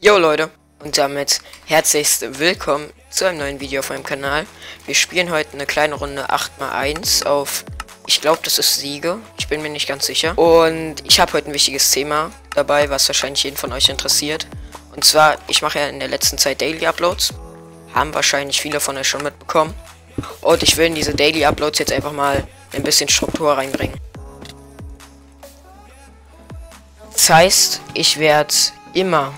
Jo Leute, und damit herzlichst willkommen zu einem neuen Video auf meinem Kanal. Wir spielen heute eine kleine Runde 8x1 auf, ich glaube das ist Siege, ich bin mir nicht ganz sicher. Und ich habe heute ein wichtiges Thema dabei, was wahrscheinlich jeden von euch interessiert. Und zwar, ich mache ja in der letzten Zeit Daily Uploads, haben wahrscheinlich viele von euch schon mitbekommen. Und ich will in diese Daily Uploads jetzt einfach mal ein bisschen Struktur reinbringen. Das heißt, ich werde immer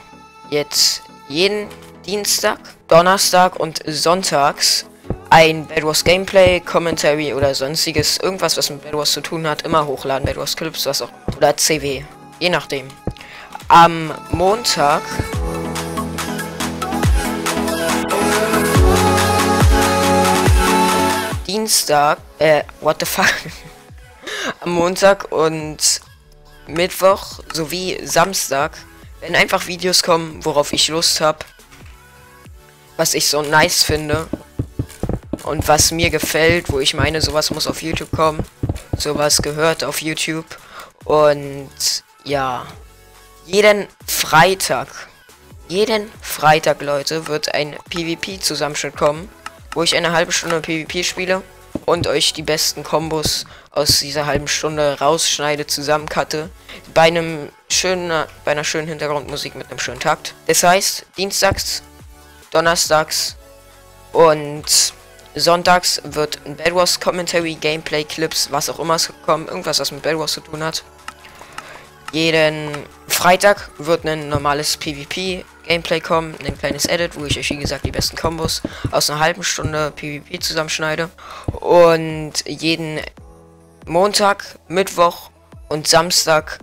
jetzt jeden Dienstag, Donnerstag und Sonntags ein Bad Wars Gameplay, Commentary oder sonstiges, irgendwas, was mit Bad Wars zu tun hat, immer hochladen. Bad Wars Clips, was auch. Oder CW. Je nachdem. Am Montag. Dienstag, äh, what the fuck? Am Montag und Mittwoch sowie Samstag wenn einfach Videos kommen, worauf ich Lust habe, was ich so nice finde und was mir gefällt, wo ich meine, sowas muss auf YouTube kommen, sowas gehört auf YouTube und ja, jeden Freitag, jeden Freitag, Leute, wird ein PvP-Zusammenschnitt kommen, wo ich eine halbe Stunde PvP spiele und euch die besten Kombos aus dieser halben Stunde rausschneide, zusammencutte. Bei einem schönen, bei einer schönen Hintergrundmusik mit einem schönen Takt. Das heißt, dienstags, donnerstags und sonntags wird ein Bad Wars Commentary, Gameplay, Clips, was auch immer kommen, irgendwas, was mit Bad Wars zu tun hat. Jeden Freitag wird ein normales PvP Gameplay kommen, ein kleines Edit, wo ich euch wie gesagt die besten Kombos aus einer halben Stunde PvP zusammenschneide. Und jeden Montag, Mittwoch und Samstag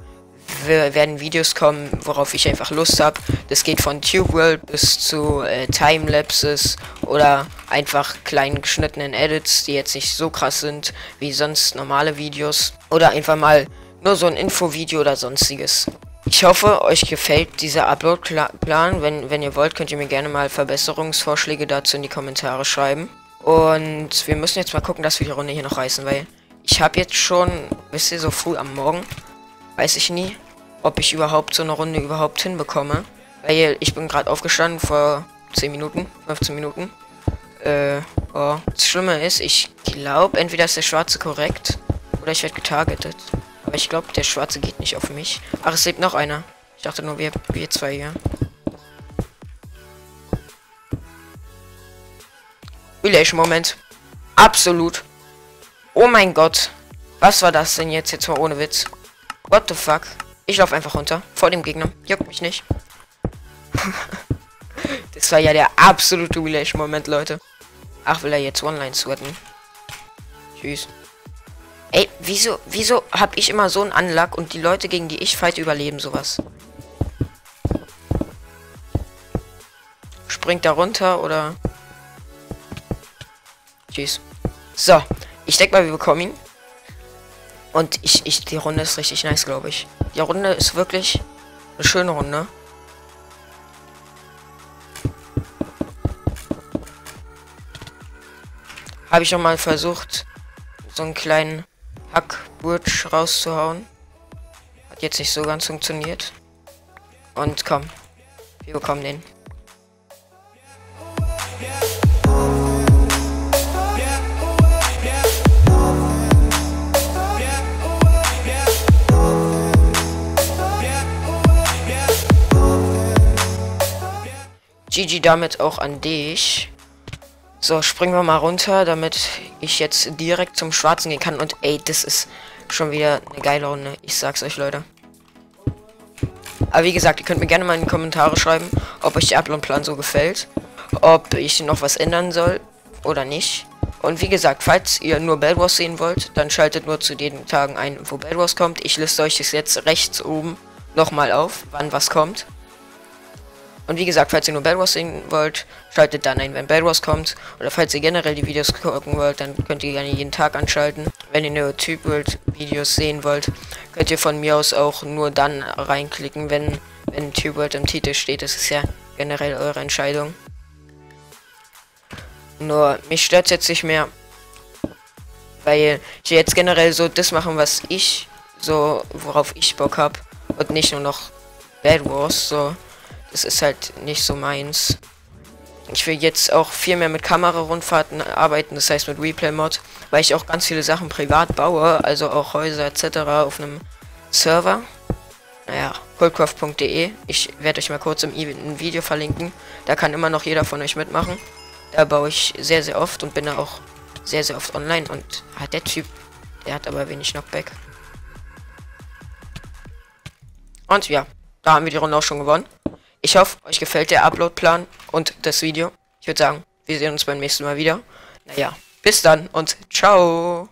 werden Videos kommen, worauf ich einfach Lust habe. Das geht von Tube World bis zu äh, Timelapses oder einfach kleinen geschnittenen Edits, die jetzt nicht so krass sind wie sonst normale Videos. Oder einfach mal nur so ein Infovideo oder sonstiges. Ich hoffe, euch gefällt dieser Upload-Plan. Wenn, wenn ihr wollt, könnt ihr mir gerne mal Verbesserungsvorschläge dazu in die Kommentare schreiben. Und wir müssen jetzt mal gucken, dass wir die Runde hier noch reißen, weil ich habe jetzt schon, wisst ihr, so früh am Morgen, weiß ich nie, ob ich überhaupt so eine Runde überhaupt hinbekomme. Weil ich bin gerade aufgestanden vor 10 Minuten, 15 Minuten. Äh, oh. Das Schlimme ist, ich glaube, entweder ist der Schwarze korrekt oder ich werde getargetet. Aber ich glaube, der Schwarze geht nicht auf mich. Ach, es lebt noch einer. Ich dachte nur, wir, wir zwei hier. Relation Moment. Absolut. Oh mein Gott. Was war das denn jetzt? Jetzt mal ohne Witz. What the fuck? Ich laufe einfach runter. Vor dem Gegner. Juckt mich nicht. das war ja der absolute Relation Moment, Leute. Ach, will er jetzt One-Line sweaten? Tschüss. Ey, wieso, wieso hab ich immer so einen Anlag und die Leute, gegen die ich fight, überleben sowas? Springt da runter oder... Tschüss. So, ich denke mal, wir bekommen ihn. Und ich, ich, die Runde ist richtig nice, glaube ich. Die Runde ist wirklich eine schöne Runde. Habe ich noch mal versucht, so einen kleinen Hackbursch rauszuhauen. Hat jetzt nicht so ganz funktioniert. Und komm, wir bekommen den. GG damit auch an dich. So, springen wir mal runter, damit ich jetzt direkt zum Schwarzen gehen kann. Und ey, das ist schon wieder eine geile Runde. Ich sag's euch, Leute. Aber wie gesagt, ihr könnt mir gerne mal in die Kommentare schreiben, ob euch der Upload-Plan so gefällt. Ob ich noch was ändern soll oder nicht. Und wie gesagt, falls ihr nur Bad Wars sehen wollt, dann schaltet nur zu den Tagen ein, wo Bad Wars kommt. Ich liste euch das jetzt rechts oben nochmal auf, wann was kommt. Und wie gesagt, falls ihr nur Bad Wars sehen wollt, schaltet dann ein, wenn Bad Wars kommt. Oder falls ihr generell die Videos gucken wollt, dann könnt ihr gerne jeden Tag anschalten. Wenn ihr nur Typ World Videos sehen wollt, könnt ihr von mir aus auch nur dann reinklicken, wenn, wenn Typ World im Titel steht. Das ist ja generell eure Entscheidung. Nur mich stört jetzt nicht mehr, weil ich jetzt generell so das machen, was ich so, worauf ich Bock habe und nicht nur noch Bad Wars so. Das ist halt nicht so meins. Ich will jetzt auch viel mehr mit Kamerarundfahrten arbeiten, das heißt mit Replay-Mod, weil ich auch ganz viele Sachen privat baue, also auch Häuser etc. auf einem Server. Naja, coldcraft.de. Ich werde euch mal kurz im, im Video verlinken. Da kann immer noch jeder von euch mitmachen. Da baue ich sehr, sehr oft und bin da auch sehr, sehr oft online. Und hat der Typ, der hat aber wenig Knockback. Und ja, da haben wir die Runde auch schon gewonnen. Ich hoffe, euch gefällt der Uploadplan und das Video. Ich würde sagen, wir sehen uns beim nächsten Mal wieder. Naja, bis dann und ciao.